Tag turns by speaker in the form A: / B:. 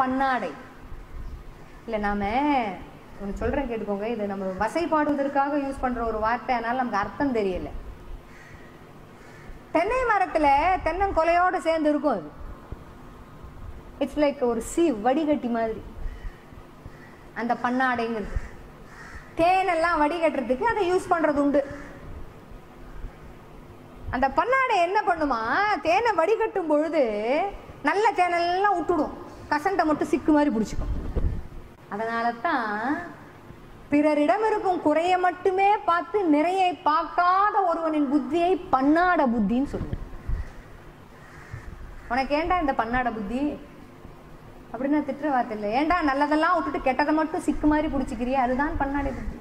A: பன்னாடை இல்லை நாம ஒன்று சொல்கிறேன் கேட்டுக்கோங்க. இது நம்ம வசைப்பாடுவதற்காக யூஸ் பண்ணுற ஒரு வார்த்தை அதனால நமக்கு அர்த்தம் தெரியல. தென்னை மரத்தில் தென்னங்கொலையோடு சேர்ந்து இருக்கும் அது. இட்ஸ் லைக் ஒரு சி வடிகட்டி மாதிரி. அந்த பன்னாடைங்கிறது தேனெல்லாம் வடிகட்டுறதுக்கு அதை யூஸ் பண்ணுறது உண்டு. அந்த பன்னாடை என்ன பண்ணுமா? தேனை வடிகட்டும் பொழுது நல்ல தேனெல்லாம் விட்டுடும் கசண்டை மட்டும் சிக்கு மாதிரி பிடிச்சிக்கும். அதனால தான் பிறரிடம் இருக்கும் குறைய மட்டுமே பார்த்து நிறைய பார்க்காத ஒருவனின் புத்தியை பன்னாட புத்தின்னு சொல்லுவோம். உனக்கு ஏன்டா இந்த பன்னாட புத்தி? அப்படின்னு திட்டுற வார்த்தை இல்லை. ஏன்டா நல்லதெல்லாம் விட்டுட்டு கெட்டதை மட்டும் சிக்கு மாதிரி பிடிச்சிக்கிறியா? அதுதான் பன்னாடி புத்தி.